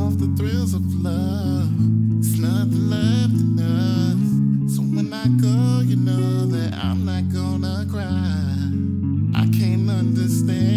off the thrills of love. It's nothing left in us. So when I go, you know that I'm not gonna cry. I can't understand.